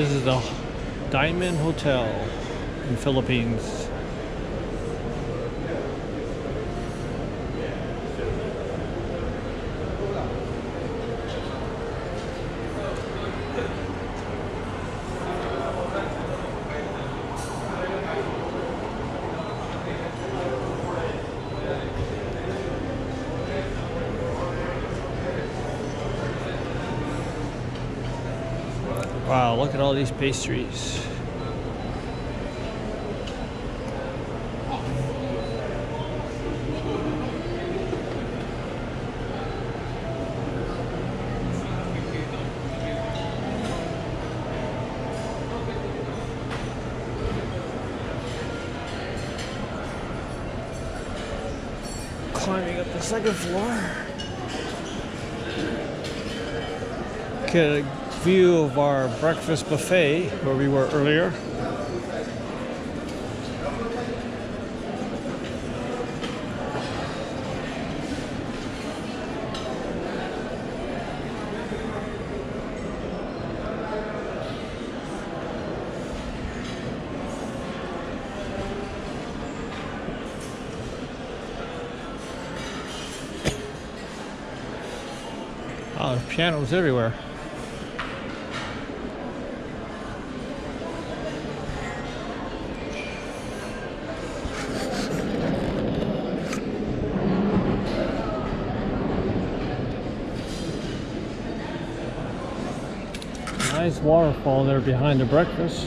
This is the Diamond Hotel in Philippines. Wow, look at all these pastries. Climbing up the second floor. Get a view of our breakfast buffet where we were earlier. Oh, there's pianos everywhere. Nice waterfall there behind the breakfast.